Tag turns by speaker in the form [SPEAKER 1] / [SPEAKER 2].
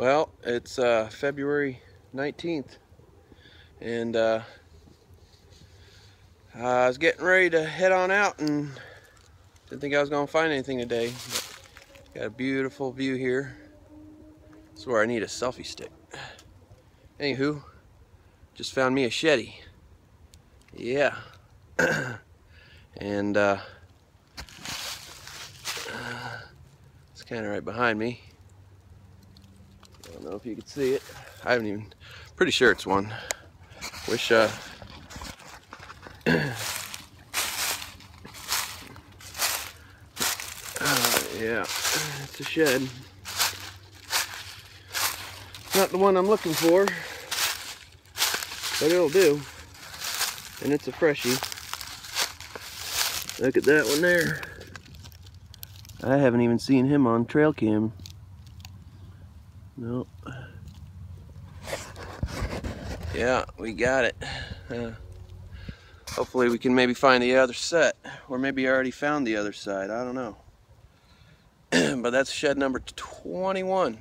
[SPEAKER 1] Well, it's uh, February 19th, and uh, I was getting ready to head on out and didn't think I was going to find anything today. Got a beautiful view here. This is where I need a selfie stick. Anywho, just found me a Shetty. Yeah. and uh, it's kind of right behind me. I don't know if you can see it. I haven't even, pretty sure it's one. Wish, uh, uh, yeah, it's a shed. Not the one I'm looking for, but it'll do. And it's a freshie. Look at that one there. I haven't even seen him on trail cam. No. Yeah, we got it. Uh, hopefully we can maybe find the other set. Or maybe I already found the other side. I don't know. but that's shed number 21.